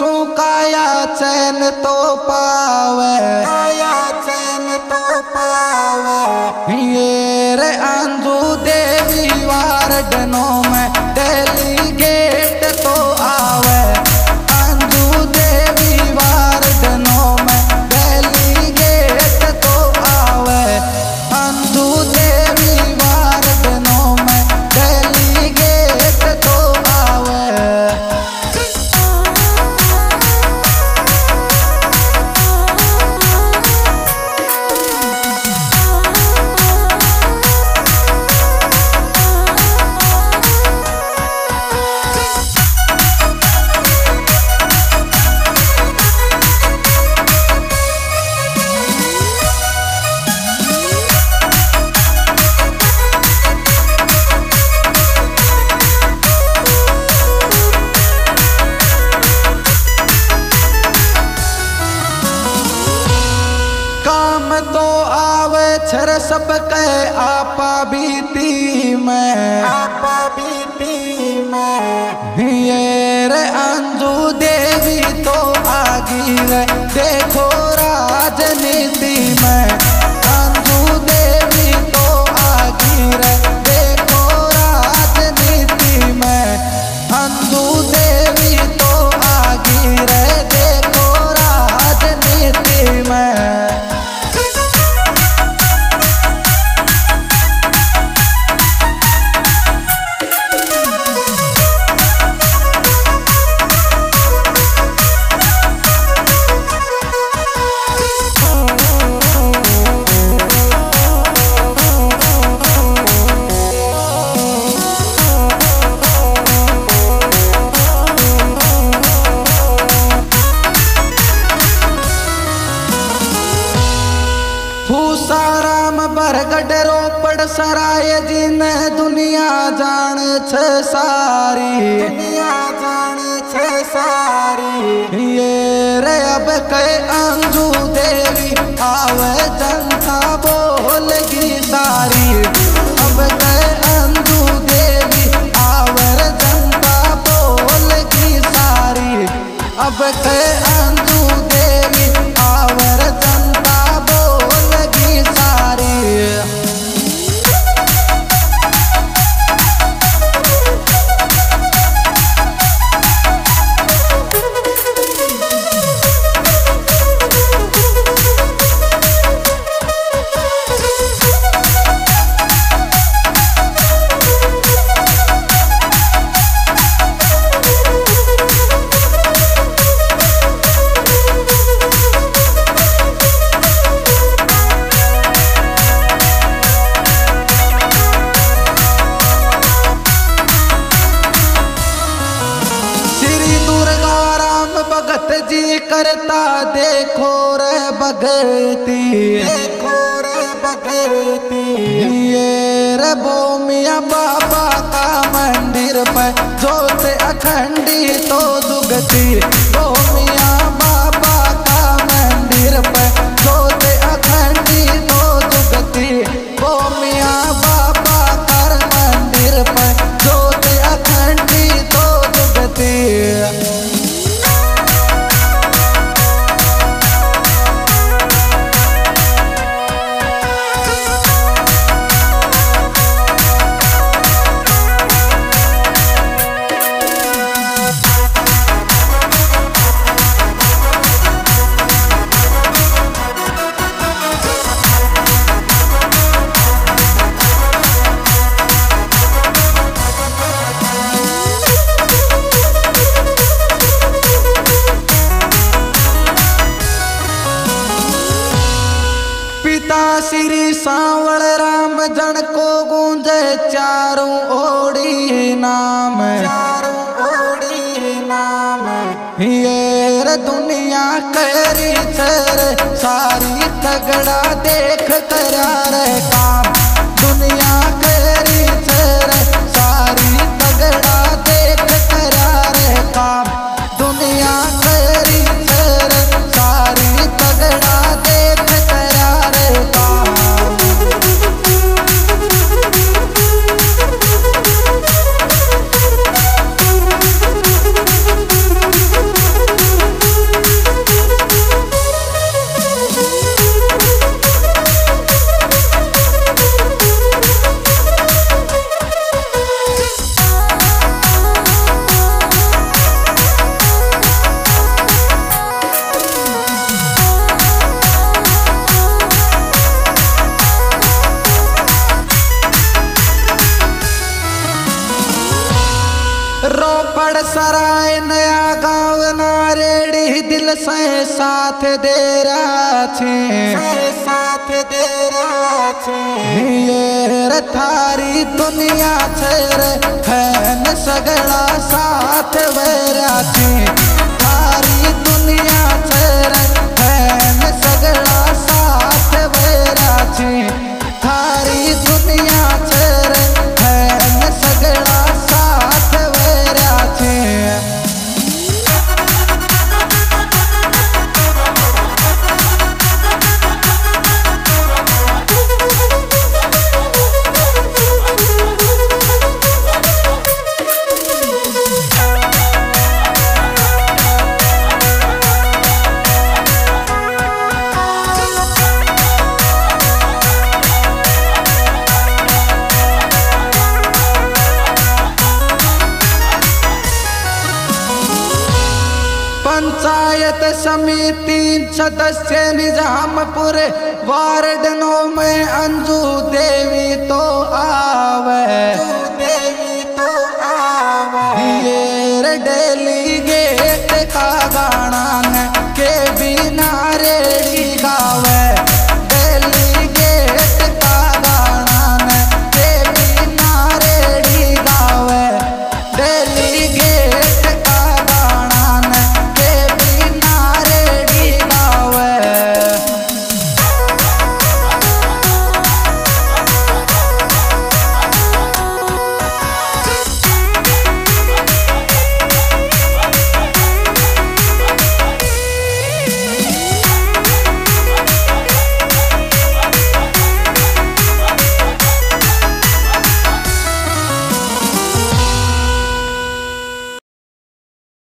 सु काया चैन तो पावे। चैन तो पावे। ये रे आंधू देवी वारडनों में तो आवे छर सब के आपा बीती में। आपा बीती में। ये रे अंजू देवी तो आगी रे। देखो राजनीति फूसाराम बरगढ़ रोपड़ सराय जिन दुनिया जान छ सारी। दुनिया जान छे सारी। ये रे अब कहे अंजू देखो रे भगती देखो रे बगरती ये रे भूमिया बाबा का मंदिर पर जोत अखंडी तो दुगती। भूमिया राम को गूंजे चारों ओड़ी नाम। चारों ओड़ी नाम। ये दुनिया करी सर सारी तगड़ा देख करार काम। सराय नया गाँव नारेड़ी दिल से साथ दे रहा छे साथ दे रहा छे ये रे थारी दुनिया छे रे फैन सगड़ा साथ वेरा छे पंचायत समिति सदस्य निजामपुर वार्डनों में अंजू देवी तो आवे।